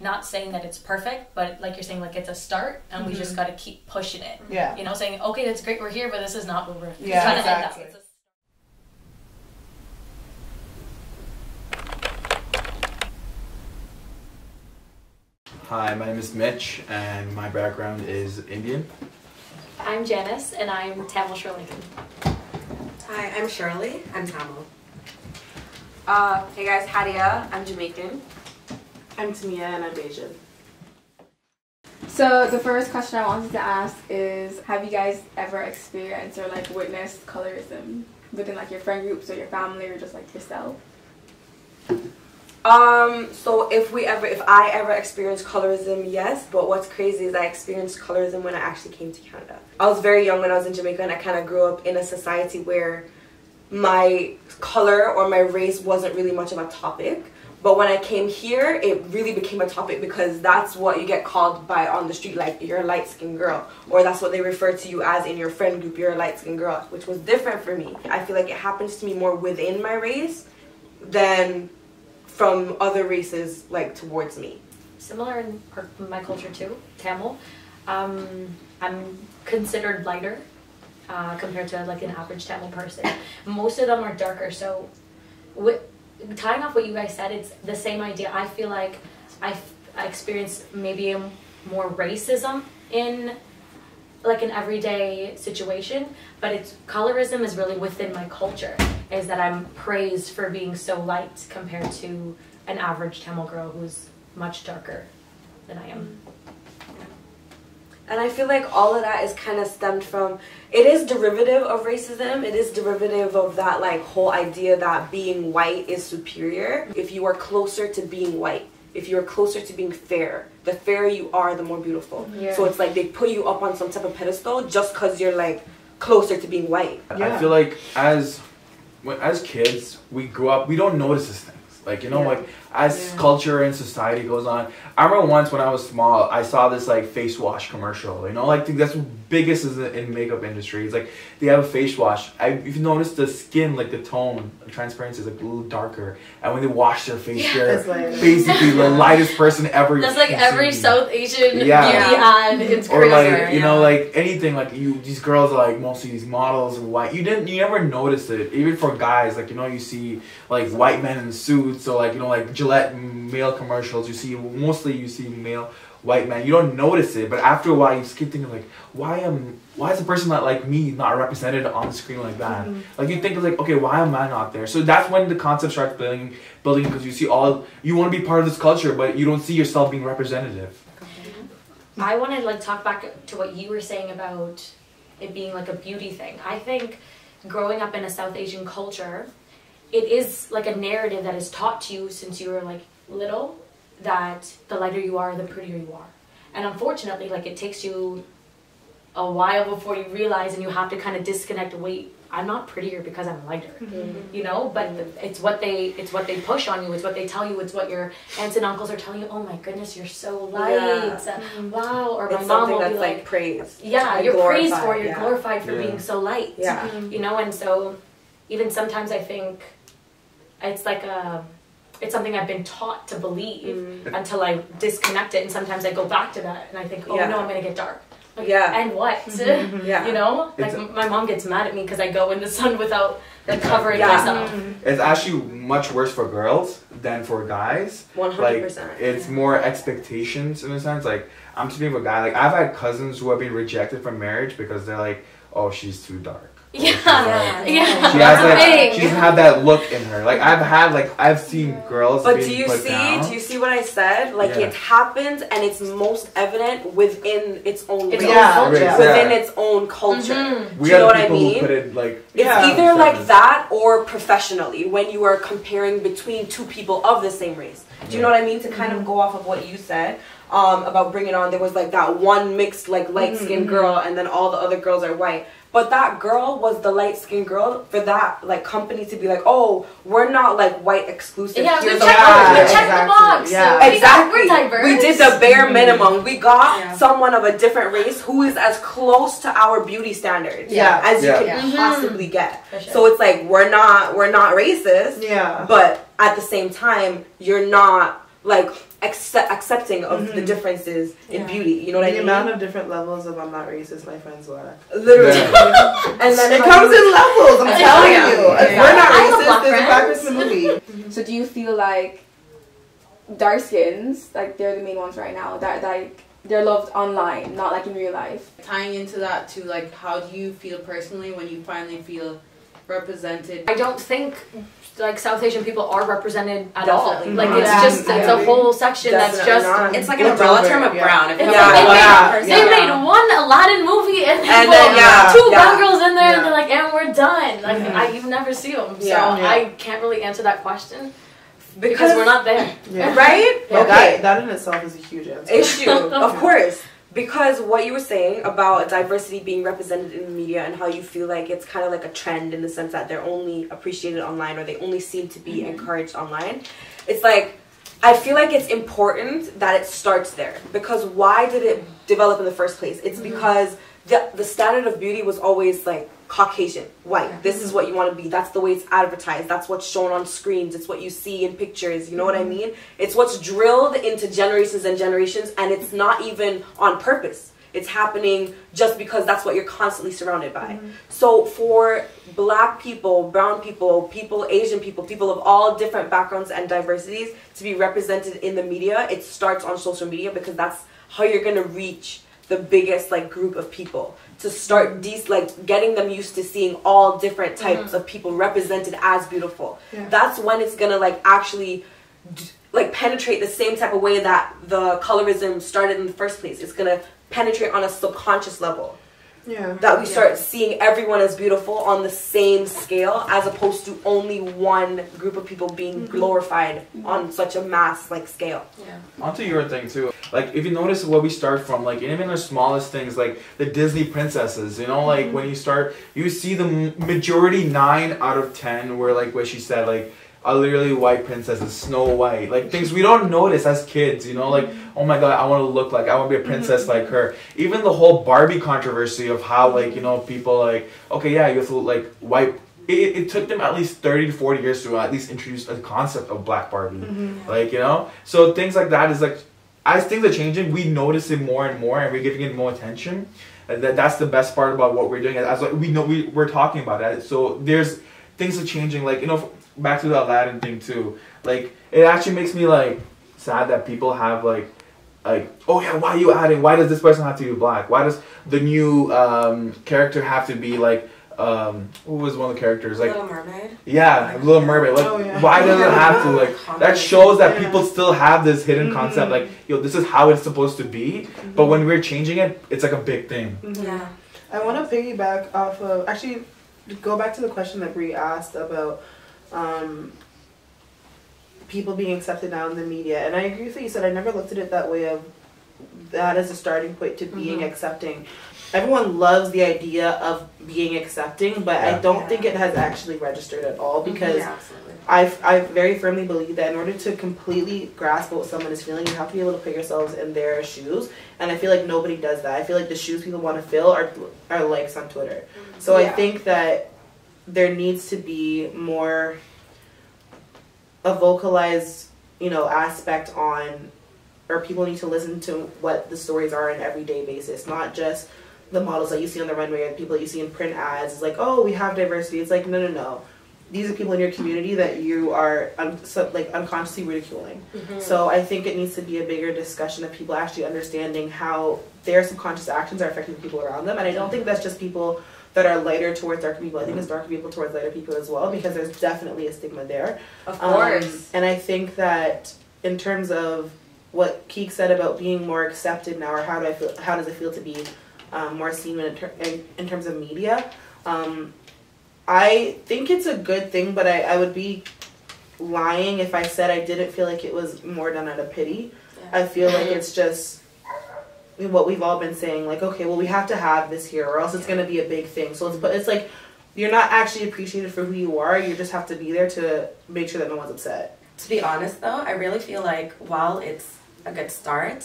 not saying that it's perfect, but like you're saying, like it's a start, and we just got to keep pushing it. Yeah. You know, saying, okay, that's great, we're here, but this is not where we're Yeah, trying exactly. to end up. Hi, my name is Mitch, and my background is Indian. I'm Janis, and I'm Tamil Sri Lankan. Hi, I'm Sherley. I'm Tamil. Uh, hey guys, Hadyah. I'm Jamaican. I'm Tamia and I'm Asian. So the first question I wanted to ask is have you guys ever experienced or like witnessed colorism within like your friend groups or your family or just like yourself? Um, so if we ever, if I ever experienced colorism, yes. But what's crazy is I experienced colorism when I actually came to Canada. I was very young when I was in Jamaica, and I kind of grew up in a society where my color or my race wasn't really much of a topic. But when I came here, it really became a topic because that's what you get called by on the street, like you're a light skinned girl, or that's what they refer to you as in your friend group, you're a light skinned girl, which was different for me. I feel like it happens to me more within my race than from other races like towards me. Similar in my culture too, Tamil. Um, I'm considered lighter uh, compared to like an average Tamil person. Most of them are darker, so with, tying off what you guys said, it's the same idea. I feel like I, experienced maybe more racism in like an everyday situation, but it's colorism is really within my culture. Is that I'm praised for being so light compared to an average Tamil girl who's much darker than I am. And I feel like all of that is kind of stemmed from it is derivative of racism. It is derivative of that like whole idea that being white is superior. If you are closer to being white, if you're closer to being fair, the fairer you are, the more beautiful. Yeah. So it's like they put you up on some type of pedestal just because you're like closer to being white. Yeah. I feel like as when as kids we grew up, we don't notice this things. Like you know, Yeah. like as Yeah. culture and society goes on. I remember once when I was small, I saw this like face wash commercial. You know, like that's biggest is in in makeup industry. It's like they have a face wash. I, if you notice the skin, like the tone, the transparency is like a little darker, and when they wash their face, they're basically the lightest person ever. That's like every seen. South Asian Yeah. beauty ad. It's or crazy. like you know like anything like you these girls are like mostly these models and white you didn't you never noticed it even for guys like you know you see like white men in suits or like you know like Gillette male commercials you see mostly you see male white man. you don't notice it but after a while you just keep thinking like why am why is a person not like me not represented on the screen like that? Mm-hmm. Like you think of like okay why am I not there? So that's when the concept starts building building because you see all you want to be part of this culture but you don't see yourself being representative. Mm-hmm. I want to like talk back to what you were saying about it being like a beauty thing. I think growing up in a South Asian culture, it is like a narrative that is taught to you since you were like little that the lighter you are, the prettier you are. And unfortunately, like it takes you a while before you realize and you have to kind of disconnect wait i'm not prettier because i'm lighter mm-hmm. Mm-hmm. you know but it's what they it's what they push on you it's what they tell you it's what your aunts and uncles are telling you oh my goodness you're so light Yeah. Uh, wow or my mom will that's be like, like, praised. yeah and you're praised for you're yeah. glorified for Yeah. being so light Yeah. Mm-hmm. you know and so even sometimes i think it's like a it's something i've been taught to believe mm. until i disconnect it and sometimes i go back to that and i think oh Yeah. no i'm gonna get dark like, Yeah. and what Yeah. you know like It's- m- my mom gets mad at me because i go in the sun without like covering Yeah. myself mm. It's actually much worse for girls than for guys. One hundred Like percent. it's more expectations in a sense. Like I'm speaking of a guy. Like I've had cousins who have been rejected from marriage because they're like, oh, she's too dark. Or yeah yeah She has like she doesn't have that look in her. Like I've had like I've seen girls. But being do you put see? Down. Do you see what I said? Like Yeah. it happens, and it's most evident within its own It's race, Yeah, culture. yeah. within its own culture. Mhm. do you know what I mean? who put it like It's Yeah. either like that or professionally when you are comparing between two people of the same race. Do you know what I mean? To kind of go off of what you said um, about bringing on, there was like that one mixed like light skinned girl, and then all the other girls are white. But that girl was the light skinned girl for that like company to be like, oh, we're not like white exclusive. yeah we Here's checked, Yeah, we bunch." checked the box Yeah. we Exactly. we're diverse We did the bare mm-hmm. minimum. We got Yeah. someone of a different race who is as close to our beauty standards Yeah. as you can Yeah. Possibly mm-hmm. get. Sure. So it's like we're not we're not racist, Yeah. but at the same time, you're not like accept, accepting of the Mhm. differences in beauty. You know what the I mean? The amount of different levels of I'm not racist, my friends were. Literally. Yeah. and then It comes you- in levels. I'm Yeah. telling Yeah. you. If Yeah. we're not I have a racist, black there's a black person in the movie. So do you feel like dark skins, like they're the main ones right now, that like they're loved online, not like in real life? Tying into that too, like how do you feel personally when you finally feel represented? I don't think like South Asian people are represented at Definitely all. Like not. it's Yeah. just it's a whole section that's just not. It's like an Look umbrella term of yeah. brown. If you It's like they, black yeah, they yeah. made one Aladdin movie and, And people- then, yeah, two yeah. brown girls in there Yeah. and they're like, and we're done. Like Mhm. I, you never see them, so Yeah. Yeah. I can't really answer that question because, Because we're not there. Yeah. Right? Well, Okay. that, that in itself is a huge answer. issue, of course. Because what you were saying about diversity being represented in the media and how you feel like it's kind of like a trend in the sense that they're only appreciated online or they only seem to be mm-hmm. encouraged online. It's like, I feel like it's important that it starts there. Because why did it develop in the first place? It's mm-hmm. because the, the standard of beauty was always like Caucasian, white. This is what you want to be. That's the way it's advertised. That's what's shown on screens. It's what you see in pictures. You know what I mm-hmm. mean? It's what's drilled into generations and generations, and it's not even on purpose. It's happening just because that's what you're constantly surrounded by. Mm-hmm. So for black people, brown people, people, Asian people, people of all different backgrounds and diversities to be represented in the media, it starts on social media because that's how you're gonna reach the biggest like group of people to start these like getting them used to seeing all different mm-hmm. types of people represented as beautiful. Yeah. that's when it's gonna like actually d- like penetrate the same type of way that the colorism started in the first place. It's gonna penetrate on a subconscious level Yeah. that we start seeing everyone as beautiful on the same scale as opposed to only one group of people being mm-hmm. glorified mm-hmm. on such a mass like scale Yeah. Onto your thing too. Like if you notice where we start from, like even the smallest things, like the Disney princesses. You know, like mm-hmm. when you start, you see the majority nine out of ten where like what she said, like are literally white princesses, Snow White, like things we don't notice as kids. You know, like oh my god, I want to look like I want to be a princess mm-hmm. like her. Even the whole Barbie controversy of how like you know people like okay yeah you have to look like white. It, it took them at least 30 to 40 years to at least introduce the concept of black Barbie. Mm-hmm. Like, you know? So things like that is like, as things are changing, we notice it more and more and we're giving it more attention. And that, that's the best part about what we're doing. As like, we know, we, we're talking about that. So there's things are changing. Like, you know, back to the Aladdin thing too. Like, it actually makes me like sad that people have like, like, oh yeah, why are you adding? Why does this person have to be black? Why does the new um, character have to be like, um, who was one of the characters? Like, Little Mermaid. yeah, Little Mermaid. Like, Oh, yeah. why does it have to? Like, that shows that Yeah. people still have this hidden Mhm. concept. Like, yo, this is how it's supposed to be. But when we're changing it, it's like a big thing. Yeah. I want to piggyback off of actually go back to the question that Brie asked about um, people being accepted now in the media, and I agree with what you said. I never looked at it that way of that as a starting point to being mm-hmm. accepting. Everyone loves the idea of being accepting, but I don't think it has actually registered at all mm-hmm. because Yeah. I, I very firmly believe that in order to completely grasp what someone is feeling, you have to be able to put yourselves in their shoes. And I feel like nobody does that. I feel like the shoes people want to fill are, are likes on Twitter. Mm-hmm. So I think that there needs to be more a vocalized, you know, aspect on, or people need to listen to what the stories are on an everyday basis, not just the models that you see on the runway or the people that you see in print ads. It's like, oh, we have diversity. It's like, no, no, no. These are people in your community that you are un- so, like unconsciously ridiculing. Mm-hmm. So I think it needs to be a bigger discussion of people actually understanding how their subconscious actions are affecting the people around them. And I don't think that's just people that are lighter towards darker people. I think it's darker people towards lighter people as well because there's definitely a stigma there. of Um, course and I think that in terms of what Keek said about being more accepted now, or how do I feel? How does it feel to be um, more seen in, ter- in, in terms of media? Um, I think it's a good thing, but I, I would be lying if I said I didn't feel like it was more done out of pity. I feel like it's just what we've all been saying, like, okay, well, we have to have this here, or else it's going to be a big thing. So it's, but it's like you're not actually appreciated for who you are. You just have to be there to make sure that no one's upset. To be honest though, I really feel like while it's a good start,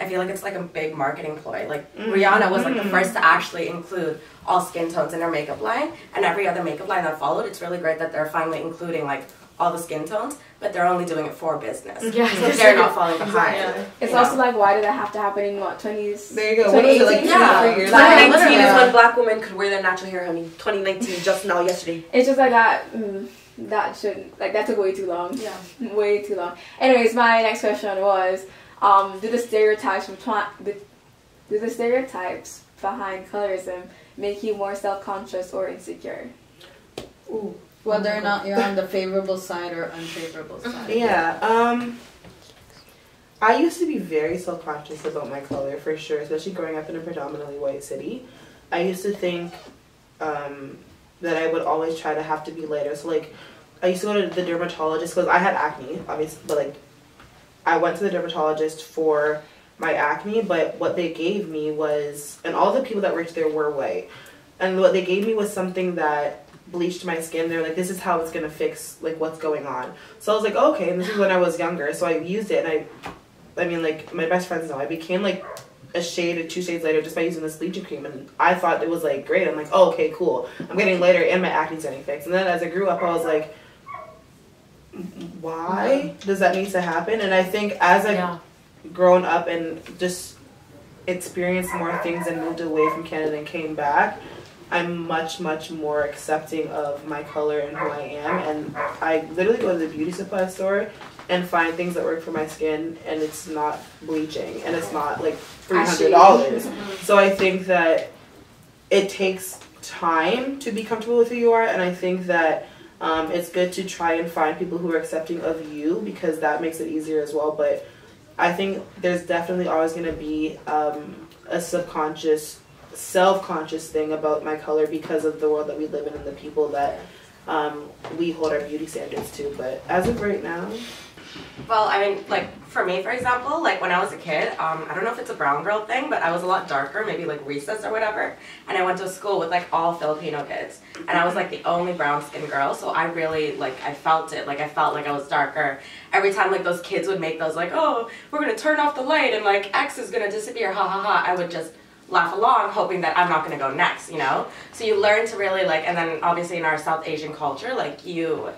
I feel like it's like a big marketing ploy. Like Mhm. Rihanna was like the Mhm. first to actually include all skin tones in her makeup line, and every other makeup line that followed. It's really great that they're finally including like all the skin tones. But they're only doing it for business. Yeah. So they're not falling behind. Yeah. It's you also know? like, why did that have to happen in what twenties? There you go. What was it like? 2018? two, Yeah. three years Like, 2019 is when black women could wear their natural hair, honey. 2019, just now, yesterday. It's just like that. Mm, that shouldn't like that took way too long. Yeah. way too long. Anyways, my next question was, um, do the stereotypes between the, do the stereotypes behind colorism make you more self-conscious or insecure? Whether or not you're on the favorable side or unfavorable side. Yeah. Um. I used to be very self conscious about my color for sure, especially growing up in a predominantly white city. I used to think um, that I would always try to have to be lighter. So like, I used to go to the dermatologist because I had acne, obviously, but like, I went to the dermatologist for my acne, but what they gave me was, and all the people that worked there were white, and what they gave me was something that bleached my skin. They're like, this is how it's gonna fix like what's going on. So I was like, okay, and this is when I was younger, so I used it, and I, I mean, like my best friends know, I became like a shade or two shades lighter just by using this bleaching cream, and I thought it was like great. I'm like, oh, okay, cool. I'm getting lighter, and my acne's getting fixed. And then as I grew up, I was like, why does that need to happen? And I think as I Yeah. grown up and just experienced more things and moved away from Canada and came back, I'm much, much more accepting of my color and who I am. And I literally go to the beauty supply store and find things that work for my skin, and it's not bleaching and it's not like $300. So I think that it takes time to be comfortable with who you are, and I think that um, it's good to try and find people who are accepting of you because that makes it easier as well. But I think there's definitely always going to be um, a subconscious, self conscious thing about my color because of the world that we live in and the people that um, we hold our beauty standards to. But as of right now, Well, I mean, like for me, for example, like when I was a kid, um, I don't know if it's a brown girl thing, but I was a lot darker, maybe like recess or whatever. And I went to school with like all Filipino kids, and I was like the only brown skinned girl. So I really like I felt it, like I felt like I was darker. Every time like those kids would make those like, oh, we're gonna turn off the light and like X is gonna disappear, ha ha ha. I would just laugh along, hoping that I'm not gonna go next, you know. So you learn to really like, and then obviously in our South Asian culture, like you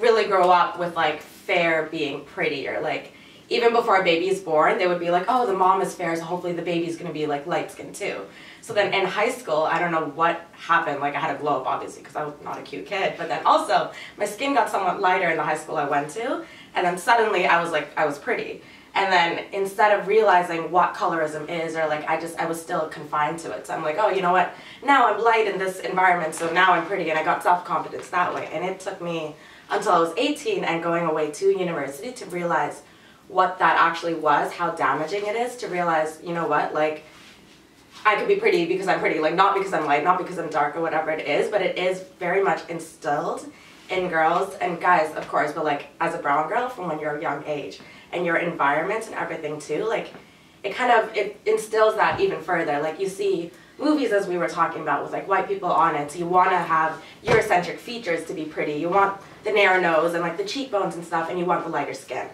really grow up with like fair being prettier. Like even before a baby is born, they would be like, oh, the mom is fair, so hopefully the baby's gonna be like light skinned too. So then in high school, I don't know what happened. Like I had a glow up, obviously, because I was not a cute kid. But then also, my skin got somewhat lighter in the high school I went to, and then suddenly I was like, I was pretty. And then instead of realizing what colorism is, or like I just I was still confined to it. So I'm like, oh, you know what? Now I'm light in this environment, so now I'm pretty, and I got self confidence that way. And it took me until I was 18 and going away to university to realize what that actually was, how damaging it is to realize, you know what, like I could be pretty because I'm pretty, like not because I'm light, not because I'm dark or whatever it is, but it is very much instilled in girls and guys, of course, but like as a brown girl from when you're a young age and your environment and everything too, like it kind of it instills that even further. Like you see movies as we were talking about with like white people on it, so you want to have Eurocentric features to be pretty. You want the narrow nose and like the cheekbones and stuff, and you want the lighter skin.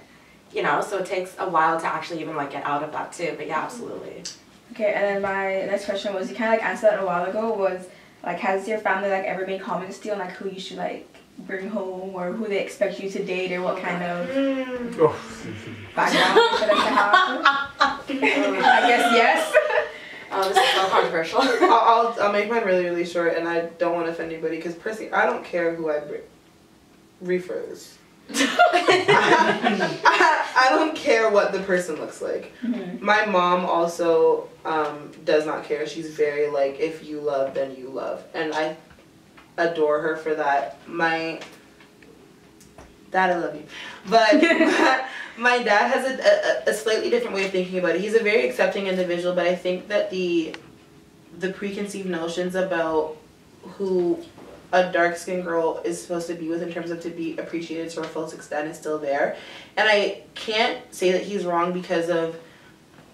You know, so it takes a while to actually even like get out of that too. But yeah, absolutely. Okay, and then my next question was you kind of like answered that a while ago was like has your family like ever made comments to you on like who you should like bring home or who they expect you to date or what kind of Oh. background for them to have? I guess yes. Oh, this is so controversial. I'll, I'll, I'll make mine really, really short, and I don't want to offend anybody because personally, I don't care who I bring. Reefers. I, I don't care what the person looks like. Mhm. My mom also um, does not care. She's very like, if you love, then you love, and I adore her for that. My dad, I love you, but my, my dad has a, a, a slightly different way of thinking about it. He's a very accepting individual, but I think that the the preconceived notions about who a dark skinned girl is supposed to be with in terms of to be appreciated to a full extent is still there. And I can't say that he's wrong because of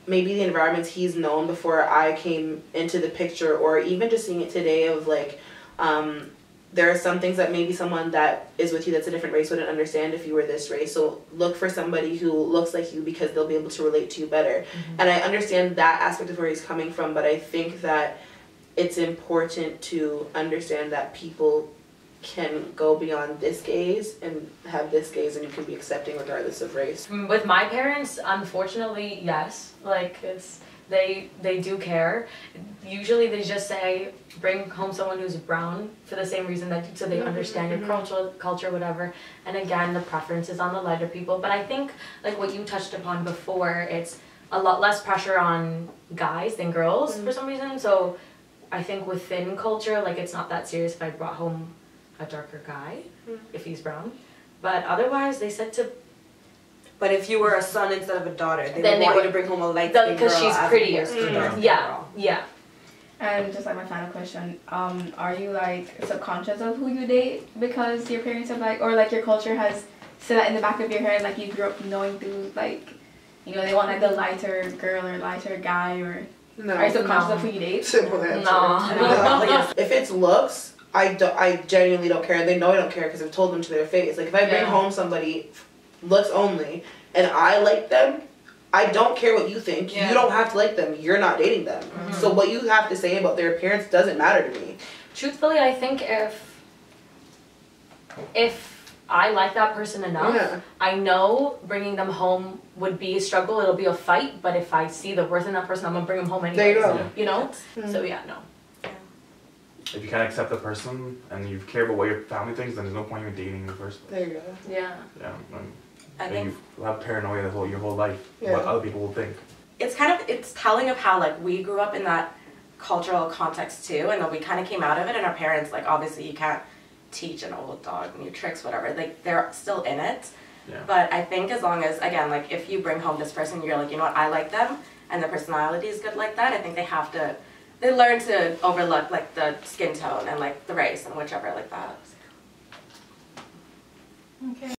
maybe the environments he's known before I came into the picture or even just seeing it today of like um, there are some things that maybe someone that is with you that's a different race wouldn't understand if you were this race. So look for somebody who looks like you because they'll be able to relate to you better. Mm-hmm. And I understand that aspect of where he's coming from, but I think that it's important to understand that people can go beyond this gaze and have this gaze and you can be accepting regardless of race. Mm, with my parents, unfortunately, yes. Like it's they they do care. Usually they just say bring home someone who's brown for the same reason that so they understand your mm-hmm. culture culture whatever. And again, the preference is on the lighter people. But I think like what you touched upon before, it's a lot less pressure on guys than girls mm. for some reason. So I think within culture, like it's not that serious if I brought home a darker guy mm. if he's brown. But otherwise, they said to But if you were a son instead of a daughter, they Then would they want would- you to bring home a light skinned girl because she's prettier. opposed to a dark Yeah, girl. yeah. And just like my final question, um, are you like subconscious of who you date because your parents have like, or like your culture has set that in the back of your head, like you grew up knowing through like, you know, they want like the lighter girl or lighter guy, or No. are you subconscious No. of who you date? Simple answer. No. if it's looks, I, do, I genuinely don't care. They know I don't care because I've told them to their face. Like if I bring Yeah. home somebody looks only and I like them, I don't care what you think. Yeah. You don't have to like them. You're not dating them. So what you have to say about their appearance doesn't matter to me. Truthfully, I think if if I like that person enough, Yeah. I know bringing them home would be a struggle. It'll be a fight. But if I see the worth in that person, I'm gonna bring them home anyway. There you go. You know. Mm. So yeah, no. If you can't accept the person and you care about what your family thinks, then there's no point in dating in the first place. There you go. Yeah. Yeah, and, I and think you have paranoia the whole your whole life. Yeah. What other people will think. it's kind of it's telling of how like we grew up in that cultural context too and then we kind of came out of it and our parents like obviously you can't teach an old dog new tricks whatever like they're still in it Yeah. but i think as long as again like if you bring home this person you're like you know what i like them and the personality is good like that i think they have to they learn to overlook like the skin tone and like the race and whichever like that Okay.